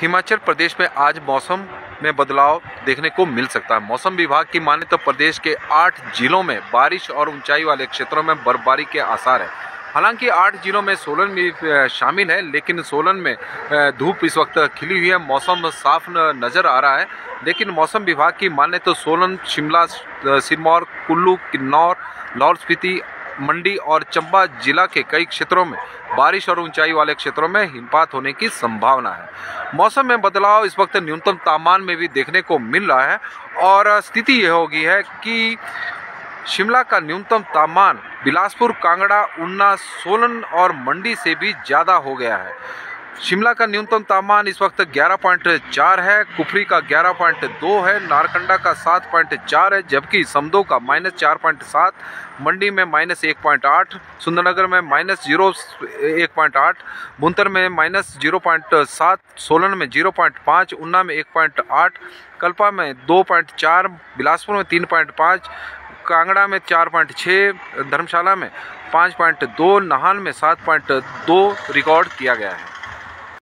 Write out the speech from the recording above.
हिमाचल प्रदेश में आज मौसम में बदलाव देखने को मिल सकता है। मौसम विभाग की माने तो प्रदेश के आठ जिलों में बारिश और ऊंचाई वाले क्षेत्रों में बर्फबारी के आसार है। हालाँकि आठ जिलों में सोलन भी शामिल है, लेकिन सोलन में धूप इस वक्त खिली हुई है, मौसम साफ़ नज़र आ रहा है। लेकिन मौसम विभाग की माने तो सोलन, शिमला सिरमौर, कुल्लू, किन्नौर, लाहौल स्पीति मंडी और चंबा जिला के कई क्षेत्रों में बारिश और ऊंचाई वाले क्षेत्रों में हिमपात होने की संभावना है। मौसम में बदलाव इस वक्त न्यूनतम तापमान में भी देखने को मिल रहा है और स्थिति यह होगी है कि शिमला का न्यूनतम तापमान बिलासपुर, कांगड़ा उन्ना सोलन और मंडी से भी ज़्यादा हो गया है। शिमला का न्यूनतम तापमान इस वक्त 11.4 है, कुफरी का 11.2 है, नारकंडा का 7.4 है, जबकि समदो का माइनस चार मंडी में माइनस एक पॉइंट आठ, सुंदरनगर में माइनस ज़ीरो एक पॉइंट आठ बुंतर में माइनस ज़ीरो पॉइंट सात, सोलन में ज़ीरो पॉइंट पाँच उन्ना में एक पॉइंट आठ, कल्पा में दो पॉइंट चार, बिलासपुर में तीन पॉइंट पाँच, कांगड़ा में चार पॉइंट छः धर्मशाला में पाँच पॉइंट दो, नाहन में सात पॉइंट दो रिकॉर्ड किया गया है।